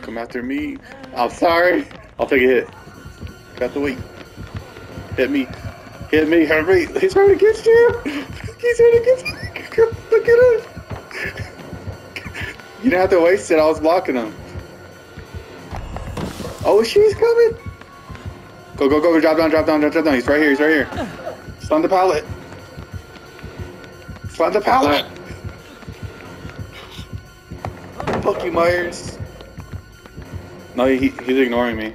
Come after me. I'm sorry. I'll take a hit. Got the weight. Hit me. Hit me. Me. He's right against you. He's right against you. Look at him. You didn't have to waste it. I was blocking him. Oh, she's coming. Go, go, go. Drop down, drop down, drop down. He's right here. He's right here. Stun the pallet. Stun the pallet. Fuck you, Myers. No, he, he's ignoring me.